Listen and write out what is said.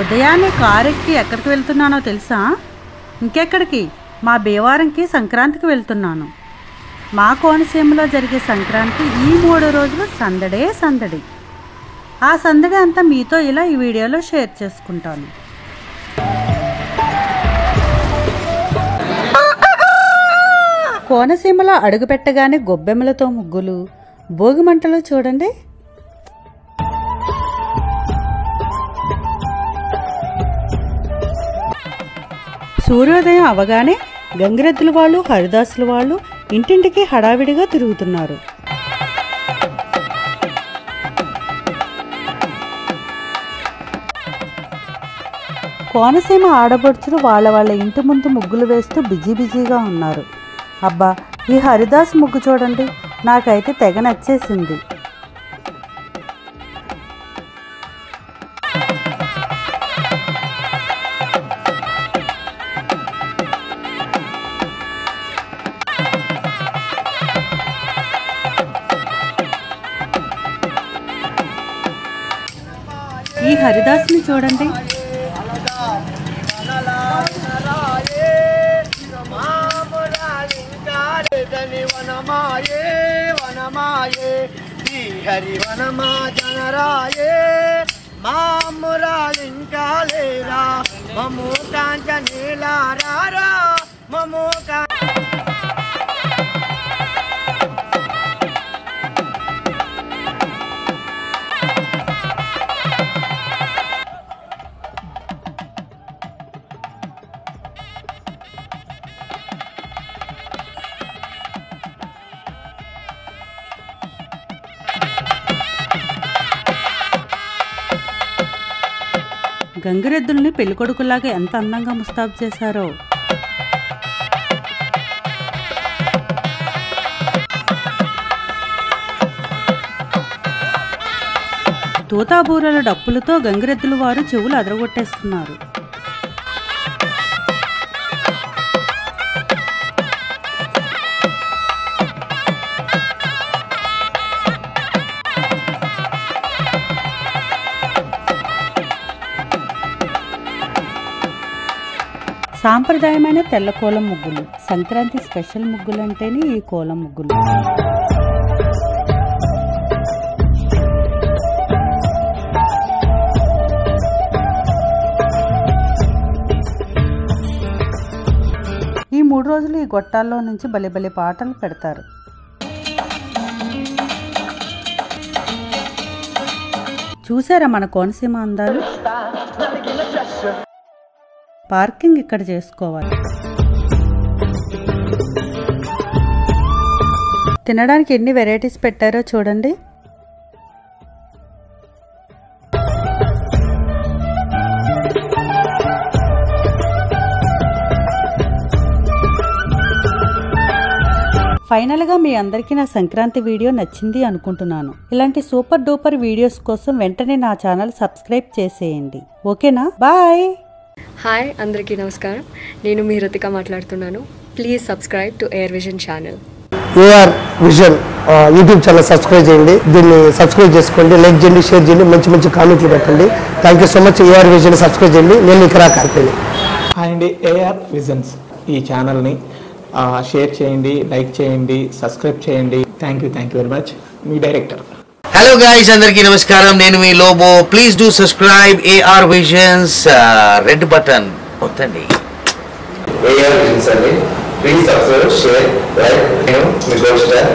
ఉదయాన్నే కారు ఎక్కి ఎక్కడికి వెళ్తున్నానో తెలుసా? ఇంకెక్కడికి? మా భీవారంకి సంక్రాంతికి వెళ్తున్నాను. మా కోనసీమలో జరిగే సంక్రాంతి ఈ మూడు రోజులు సందడే సందడి. ఆ సందడి అంతా మీతో ఇలా ఈ వీడియోలో షేర్ చేసుకుంటాను. కోనసీమలో అడుగుపెట్టగానే గొబ్బెమ్మలతో ముగ్గులు భోగి మంటలు చూడండి. సూర్యోదయం అవగానే గంగిరెద్దుల వాళ్ళు హరిదాసుల వాళ్ళు ఇంటింటికి హడావిడిగా తిరుగుతున్నారు. కోనసీమ ఆడబడుచులు వాళ్ళ వాళ్ళ ఇంటి ముందు ముగ్గులు వేస్తూ బిజీ బిజీగా ఉన్నారు. అబ్బా ఈ హరిదాస్ ముగ్గు చూడండి. నాకైతే తెగ నచ్చేసింది. హరిదాస్ని చూడండి. వనమాయే వనమాయే ఈ హరి వనమా జనరాయే మామురాలింకా లేరా మము కాంచనీలారా మము కా గంగిరెద్దుల్ని పెళ్ళికొడుకులాగా ఎంత అందంగా ముస్తాబు చేశారో. తూతాబూరల డప్పులతో గంగిరెద్దుల వారు చెవులు అదరగొట్టేస్తున్నారు. సాంప్రదాయమైన తెల్ల కోలం ముగ్గులు. సంక్రాంతి స్పెషల్ ముగ్గులు అంటేనే ఈ కోలం ముగ్గులు. ఈ మూడు రోజులు ఈ గొట్టాల్లో నుంచి భలే బలి పాటలు పెడతారు. చూసారా మన కోనసీమ అందాలు? పార్కింగ్ ఇక్కడ చేసుకోవాలి. తినడానికి ఎన్ని వెరైటీస్ పెట్టారో చూడండి. ఫైనల్గా మీ అందరికీ నా సంక్రాంతి వీడియో నచ్చింది అనుకుంటున్నాను. ఇలాంటి సూపర్ డూపర్ వీడియోస్ కోసం వెంటనే నా ఛానల్ సబ్స్క్రైబ్ చేసేయండి. ఓకేనా? బాయ్! హాయ్ అందరికీ నమస్కారం. నేను మీ రుతిక మాట్లాడుతున్నాను. Please subscribe to Air Vision channel AR Vision YouTube channel subscribe చేయండి. దీన్ని సబ్స్క్రైబ్ చేసుకోండి లైక్ చేయండి షేర్ చేయండి మంచి మంచి కామెంట్లు పెట్టండి. Thank you so much AR Vision subscribe చేయండి. నేను ఇక్కడ కార్పేని హాయ్ అండి ఏఆర్ విజన్స్ ఈ ఛానల్ని షేర్ చేయండి లైక్ చేయండి సబ్స్క్రైబ్ చేయండి. Thank you thank you very much me director hello guys అందరికీ నమస్కారం. నేను మీ Lobo. Please do subscribe AR Visions red button కొత్తండి AR visions అండి ప్లీజ్ సబ్స్క్రైబ్ షేర్ లైక్ నేను స్టార్